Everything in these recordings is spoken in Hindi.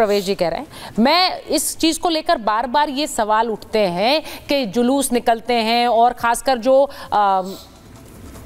प्रवेश जी कह रहे हैं। मैं इस चीज़ को लेकर बार बार ये सवाल उठते हैं कि जुलूस निकलते हैं और खासकर जो आ,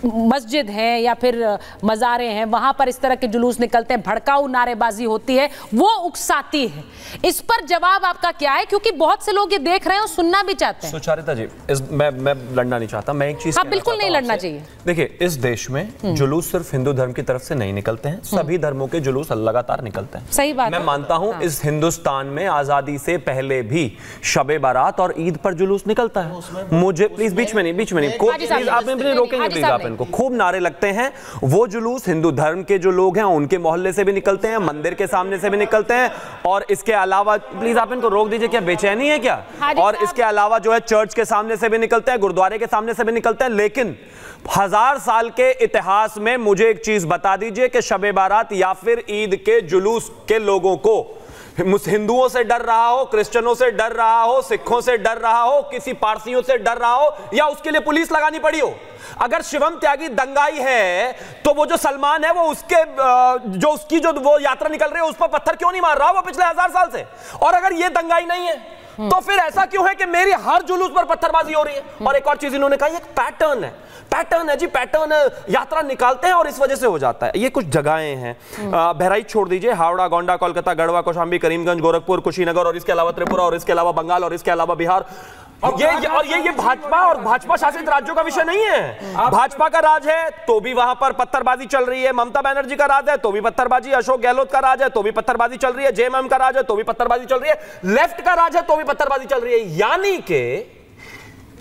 मस्जिद है या फिर मज़ारे हैं वहाँ पर इस तरह के जुलूस निकलते हैं भड़काऊ नारेबाजी होती है वो उकसाती है। इस पर जवाब आपका क्या है? क्योंकि बहुत से लोग ये देख रहे हैं और सुनना भी चाहते हैं। सुचारिता जी इस मैं मैं लड़ना नहीं चाहता मैं एक चीज़ हाँ, बिल्कुल नहीं लड़ना चाहिए। देखिए इस देश में जुलूस सिर्फ़ हिंदू धर्म की तरफ़ से नहीं निकलते हैं सभी धर्मों के जुलूस लगातार निकलते हैं। सही बात मैं मानता हूँ हाँ। इस हिंदुस्तान में आज़ादी से पहले भी शबे बारात और ईद पर जुलूस निकलता है। मुझे प्लीज़ बीच में नहीं बीच में नहीं आप रोकेंगे प्लीज़ आप नहीं। इनको खूब नारे लगते हैं। वो जुलूस हिंदू धर्म के जो लोग हैं उनके मोहल्ले से भी निकलते हैं मंदिर के सामने से भी निकलते हैं। और इसके अलावा प्लीज़ आप इनको रोक दीजिए क्या बेचैनी है क्या? और इसके अलावा जो है चर्च के सामने से भी निकलते हैं गुरुद्वारे के सामने से भी निकलते हैं। लेकिन हज़ार साल के इतिहास में मुझे एक चीज़ बता दीजिए कि शबे बारात या फिर ईद के जुलूस के लोगों को हिंदुओं से डर रहा हो, क्रिश्चियनों से डर रहा हो, सिखों से डर रहा हो, किसी पारसियों से डर रहा हो, या उसके लिए पुलिस लगानी पड़ी हो? अगर शिवम त्यागी दंगाई है तो वो जो सलमान है, वो उसके जो उसकी जो वो यात्रा निकल रही है, उस पर पत्थर क्यों नहीं मार रहा वो पिछले हज़ार साल से? और अगर ये दंगाई नहीं है तो फिर ऐसा क्यों है कि मेरी हर जुलूस पर पत्थरबाजी हो रही है? और एक और चीज़ इन्होंने कहा एक पैटर्न है। पैटर्न है जी पैटर्न यात्रा निकालते हैं और इस वजह से हो जाता है। ये कुछ जगहें हैं। अ, बहराइच छोड़ दीजिए हावड़ा गोंडा कोलकाता गढ़वा कौशाम्बी करीमगंज गोरखपुर कुशीनगर और इसके अलावा त्रिपुरा और इसके अलावा बंगाल और इसके अलावा बिहार। और ये ये- और ये ये भाजपा और भाजपा शासित राज्यों का विषय नहीं है। भाजपा का राज है तो भी वहाँ पर पत्थरबाजी चल रही है। ममता बनर्जी का राज है तो भी पत्थरबाजी। अशोक गहलोत का राज है तो भी पत्थरबाजी चल रही है। जेएमएम का राज है तो भी पत्थरबाजी चल रही है। लेफ़्ट का राज है तो भी पत्थरबाजी चल रही है। यानी कि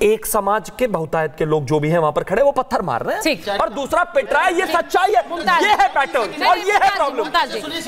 एक समाज के बहुतायत के लोग जो भी हैं वहाँ पर खड़े वो पत्थर मार रहे हैं। और दूसरा पिट रहा है ये सच्चाई है। ये है पैटर्न और ये है प्रॉब्लम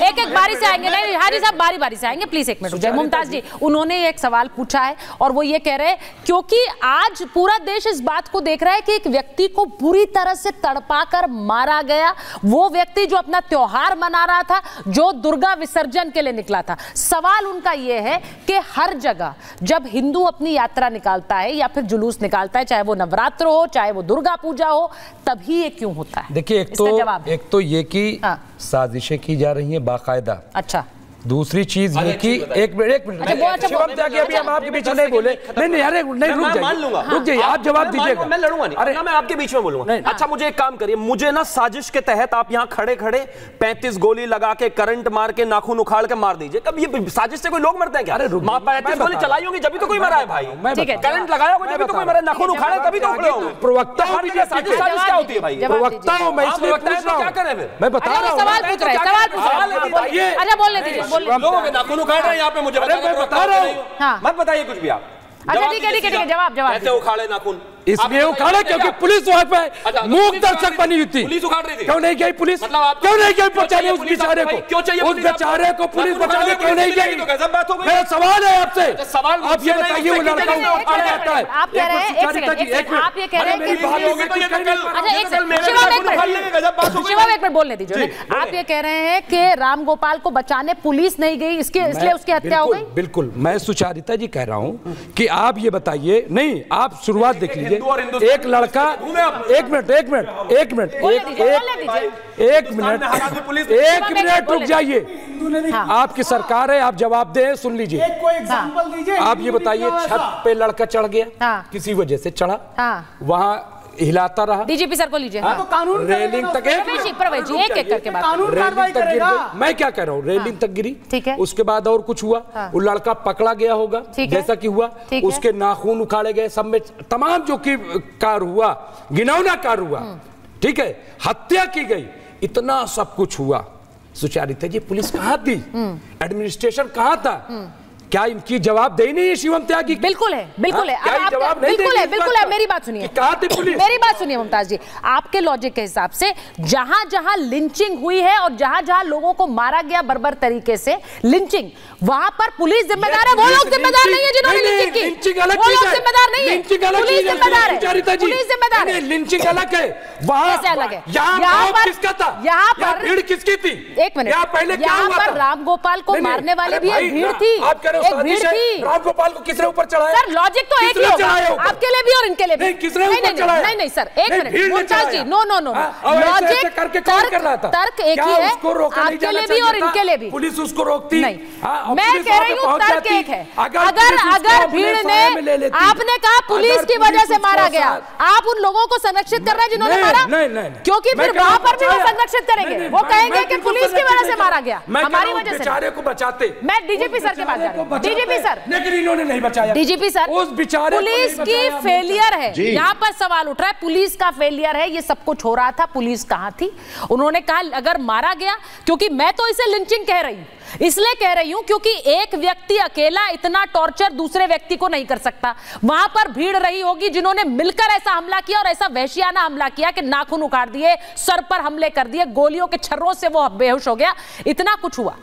एक एक बारी से आएँगे। नहीं हाजी साहब बारी बारी से आएँगे। प्लीज़ एक मिनट मुमताज़ जी उन्होंने एक सवाल पूछा है और वो ये कह रहे हैं क्योंकि आज पूरा देश इस बात को देख रहा है कि एक व्यक्ति को पूरी तरह से तड़पा कर मारा गया। वो व्यक्ति जो अपना त्योहार मना रहा था जो दुर्गा विसर्जन के लिए निकला था। सवाल उनका यह है कि हर जगह जब हिंदू अपनी यात्रा निकालता है या फिर जुलूस निकालता है चाहे वो नवरात्र हो चाहे वो दुर्गा पूजा हो तभी ये क्यों होता है? देखिए एक तो एक तो ये कि हाँ। साजिशें की जा रही हैं बाकायदा। अच्छा। दूसरी चीज़ ये कि एक मिनट एक मिनट अच्छा, अच्छा, शिवम त्यागी अभी हम आपके बीच में नहीं बोले नहीं नहीं अरे नहीं रुक जाइए मान लूँगा रुक जाइए आप जवाब दीजिएगा मैं लड़ूँगा नहीं अरे ना मैं आपके बीच में बोलूँगा अच्छा मुझे एक काम करिए मुझे ना साजिश के तहत आप यहाँ खड़े खड़े 35 गोली लगा के करंट मार के नाखून उखाड़ के मार दीजिए कब ये साजिश से कोई लोग मरते हैं क्या अरे पैंतीस गोली चलाई होगी जब तो कोई मरा है भाई मैं ठीक है, बता- करंट लगाया होगा जब तो कोई मरा है नाखून उखाड़े तभी तो उखड़े होंगे प्रवक्ता हूँ साजिश क्या होती है भाई प्रवक्ता। हूँ मैं इसलिए हैं तो क्या करें मैं बता रहा हूँ सवाल पूछ रहा है सवाल पूछ रहा है हाँ, हाँ, अच्छा बोलने दीजिए लोगों के नाखून उखाड़ रहे हैं यहाँ पे मुझे बता रहा हूँ। हाँ। मत बताइए कुछ भी आप अच्छा, जवाब ठीक है, ठीक है। जवाब, जवाब कैसे उखाड़े नाखून इसलिए उखाड़ा क्योंकि पुलिस वहाँ पे अच्छा, तो मूक दर्शक बनी हुई थी। थी पुलिस उखाड़ रही थी। क्यों नहीं गई पुलिस? मतलब क्यों नहीं गई बचाने उस बेचारे को? क्यों चाहिए उस बेचारे को पुलिस बचाने क्यों नहीं गई? तो गई। मेरा सवाल है आपसे। अच्छा, सवाल आप ये बताइए वो लड़का उखाड़ जाता है? आप कह रहे हैं, आप ये कह रहे हैं कि तो तो अच्छा तो हो हैं राम गोपाल को बचाने पुलिस नहीं गई इसके इसलिए उसकी हत्या हो गई? बिल्कुल मैं सुचारिता जी कह रहा हूँ कि आप ये बताइए नहीं आप शुरुआत देख लीजिए एक लड़का एक मिनट एक मिनट एक मिनट एक मिनट एक मिनट रुक जाइए। हाँ। आपकी सरकार है आप जवाब दे सुन लीजिए। एक कोई एग्जांपल दीजिए। आप ये बताइए छत पे लड़का चढ़ गया हाँ। किसी वजह से चढ़ा? वहाँ हिलाता रहा। डीजीपी सर को लीजिए। हाँ, हाँ। कानून रेलिंग तक एक एक एक करके बात कानून कार्रवाई तक गिर करेगा। मैं क्या कह रहा हूँ? रेलिंग तक गिरी। ठीक है। उसके बाद और कुछ हुआ? हाँ। वो लड़का पकड़ा गया होगा जैसा कि हुआ। उसके नाखून उखाड़े गए। सब में तमाम जो की कार हुआ गिनौना कार हुआ। ठीक है? हत्या की गई। इतना सब कुछ हुआ। सुचारिता जी पुलिस कहाँ थी? एडमिनिस्ट्रेशन कहाँ था? क्या इनकी जवाबदेही नहीं है शिवम त्यागी बिल्कुल है बिल्कुल है। हाँ, क्या आप- जवाब नहीं बिल्कुल है बिल्कुल है मेरी बात सुनिए। कहाँ पुलिस? मेरी बात सुनिए मुमताज़ जी। आपके लॉजिक के हिसाब से जहाँ जहाँ लिंचिंग हुई है और जहाँ जहाँ लोगों को मारा गया बर्बर तरीके से लिंचिंग वहाँ पर पुलिस जिम्मेदार है? वो लोग जिम्मेदार नहीं है जिन्होंने लिंचिंग की। लिंचिंग अलग है। जिम्मेदार नहीं है। पुलिस जिम्मेदार है। पुलिस जिम्मेदार है। लिंचिंग अलग है। वहाँ कैसे अलग है? यहाँ पर किसका था? यहाँ पर भीड़ किसकी थी? एक मिनट। यहाँ पहले यहाँ पर राम गोपाल को मारने वाले भी एक भीड़ थी। आप कह रहे हो भीड़ थी। राम गोपाल को किसने ऊपर चढ़ाया? सर लॉजिक तो एक ही होगा। आपके लिए भी और इनके लिए भी। नहीं, किसने ऊपर चढ़ाया? नहीं नहीं सर एक minute. Mumtaz ji no no no logic करके कौन कर रहा था? तर्क एक ही है। आपके लिए भी और इनके लिए भी। पुलिस उसको रोकती। नहीं। हाँ, मैं कह रही हूँ तर्क एक है। अगर अगर भीड़ ने आपने कहा पुलिस की वजह से मारा गया। आप उन लोगों को संरक्षित कर रहे हैं जिन्होंने नहीं, मारा? नहीं, नहीं, नहीं। क्योंकि मैं फिर वहाँ पर भी वो संरक्षित करेंगे। वो कहेंगे कि पुलिस की वजह से मारा गया। हमारी वजह से। बेचारे को बचाते। मैं डीजीपी सर के पास जा हूँ। DGP sir. लेकिन इन्होंने नहीं बचाया। डीजीपी सर उस बेचारे पुलिस की फेलियर है। यहाँ पर सवाल उठ रहा है पुलिस का फेलियर है ये सब कुछ हो रहा था पुलिस कहाँ थी? उन्होंने कहा अगर मारा गया क्योंकि मैं तो इसे लिंचिंग कह रही हूँ। इसलिए कह रही हूँ क्योंकि एक व्यक्ति अकेला इतना टॉर्चर दूसरे व्यक्ति को नहीं कर सकता। वहाँ पर भीड़ रही होगी जिन्होंने मिलकर ऐसा हमला किया और ऐसा वहशियाना हमला किया कि नाखून उखाड़ दिए, सर पर हमले कर दिए, गोलियों के छर्रों से वो बेहोश हो गया। इतना कुछ हुआ।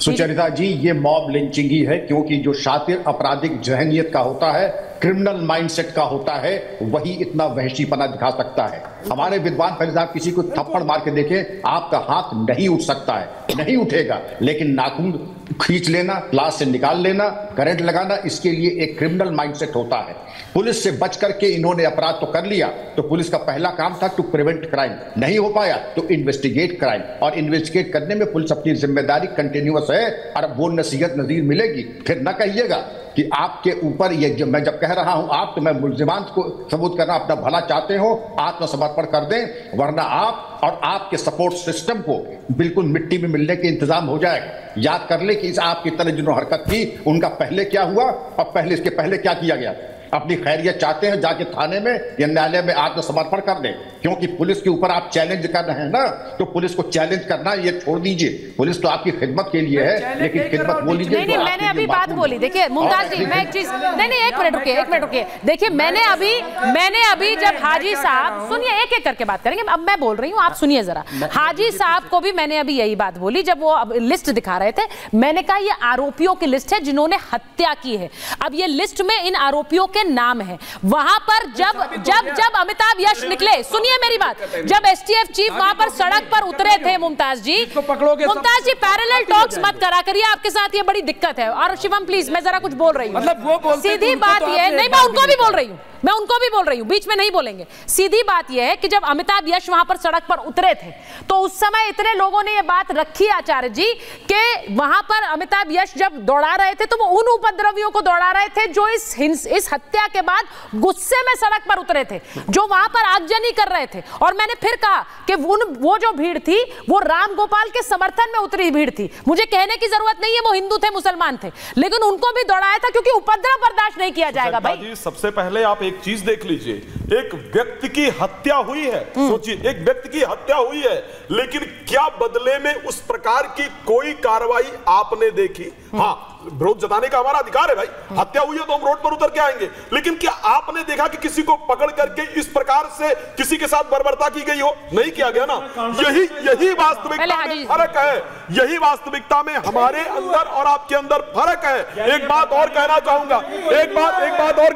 सुचरिता जी, ये मॉब लिंचिंग ही है, क्योंकि जो शातिर आपराधिक जहनियत का होता है क्रिमिनल माइंडसेट का होता है, वही इतना वहशीपना दिखा सकता है। हमारे विद्वान फैज साहब किसी को थप्पड़ मार के देखें, आपका हाथ नहीं उठ सकता है, नहीं उठेगा, लेकिन नाखून खींच लेना क्लास से निकाल लेना करंट लगाना, इसके लिए एक क्रिमिनल माइंडसेट होता है। पुलिस से बच करके इन्होंने अपराध तो कर लिया तो पुलिस का पहला काम था टू प्रिवेंट क्राइम नहीं हो पाया तो इन्वेस्टिगेट क्राइम और इन्वेस्टिगेट करने में पुलिस अपनी ज़िम्मेदारी कंटिन्यूअस है और वो नसीहत नजीर मिलेगी। फिर न कहिएगा कि आपके ऊपर ये जब मैं जब कह रहा हूँ, आप तो मैं मुलजिमान को सबूत करना अपना भला चाहते हो, आत्मसमर्पण कर दें, वरना आप और आपके सपोर्ट सिस्टम को बिल्कुल मिट्टी में मिलने के इंतज़ाम हो जाएगा याद कर ले कि इस आपकी तरह जिन्होंने हरकत की, उनका पहले क्या हुआ और पहले इसके पहले क्या किया गया? अपनी खैरियत चाहते हैं जाके थाने में या न्यायालय में आत्मसमर्पण कर दें। क्योंकि पुलिस के ऊपर आप चैलेंज कर रहे हैं ना तो पुलिस को चैलेंज करना ये छोड़ दीजिए। पुलिस तो आपकी खिदमत के लिए है लेकिन खिदमत वो लीजिए नहीं नहीं मैंने अभी बात बोली। देखिए मुमताज़ जी मैं एक चीज़ नहीं नहीं एक मिनट रुकिए एक मिनट रुकिए। देखिए मैंने अभी मैंने अभी जब हाजी साहब सुनिए एक एक करके बात करेंगे। अब मैं बोल रही हूँ आप सुनिए जरा। हाजी साहब को भी मैंने अभी यही बात बोली जब वो अब लिस्ट दिखा रहे थे। मैंने कहा ये आरोपियों की लिस्ट है जिन्होंने हत्या की है। अब ये लिस्ट में इन आरोपियों के नाम है। वहाँ पर जब जब जब अमिताभ यश निकले सुनिए मेरी बात। जब एसटीएफ चीफ वहाँ पर सड़क पर उतरे थे मुमताज़ जी। मुमताज़ जी पैरेलल टॉक्स मत करा करिए आपके साथ ये बड़ी दिक्कत है। और शिवम प्लीज़ मैं जरा कुछ बोल रही हूँ। मतलब सीधी बात तो ये है। आपने नहीं मैं उनको भी बोल रही हूँ। मैं उनको भी बोल रही हूँ बीच में नहीं बोलेंगे। सीधी बात यह है कि जब अमिताभ यश वहाँ पर सड़क पर उतरे थे तो उस समय इतने लोगों ने ये बात रखी आचार्य जी कि वहाँ पर अमिताभ यश जब दौड़ा रहे थे तो वो उन उपद्रवियों को दौड़ा रहे थे जो इस हिंस इस हत्या के बाद गुस्से में सड़क पर उतरे थे जो वहाँ पर आगजनी कर रहे थे। और मैंने फिर कहा कि वो जो भीड़ थी वो राम गोपाल के समर्थन में उतरी भीड़ थी। मुझे कहने की ज़रूरत नहीं है वो हिंदू थे मुसलमान थे। लेकिन उनको भी दौड़ाया था क्योंकि उपद्रव बर्दाश्त नहीं किया जाएगा भाई। सबसे पहले आप एक चीज़ देख लीजिए एक व्यक्ति की हत्या हुई है। सोचिए एक व्यक्ति की हत्या हुई है लेकिन क्या बदले में उस प्रकार की कोई कार्रवाई आपने देखी? हाँ विरोध जताने का हमारा अधिकार है भाई। हत्या हुई है तो हम रोड पर उतर के आएँगे। लेकिन क्या आपने देखा कि किसी को पकड़ करके इस प्रकार से किसी के साथ बर्बरता की गई हो? नहीं किया गया ना। यही यही वास्तविकता में फ़र्क है। यही वास्तविकता में हमारे अंदर और आपके अंदर फ़र्क है। एक बात और कहना चाहूँगा। एक बात एक बात और